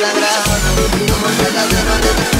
sagrado, como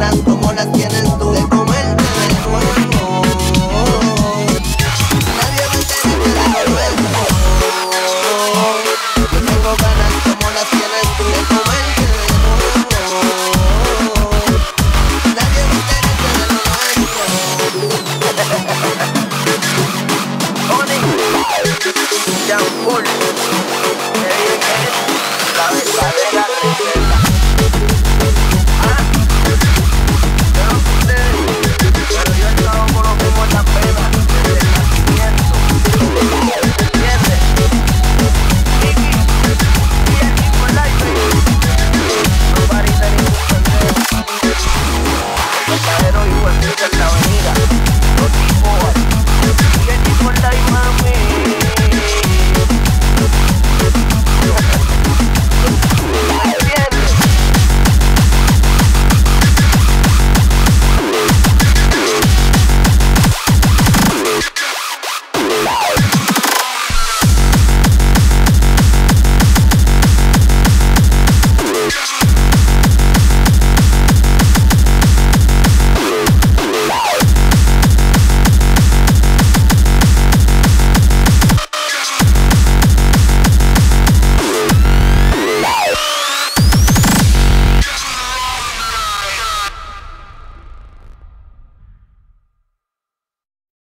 ganas como las tienes tú de comerte de nuevo. Nadie me entenderá el cuerpo. Yo tengo ganas como las tienes tú de comerte de nuevo. Nadie me entenderá el cuerpo. La verdadera receta.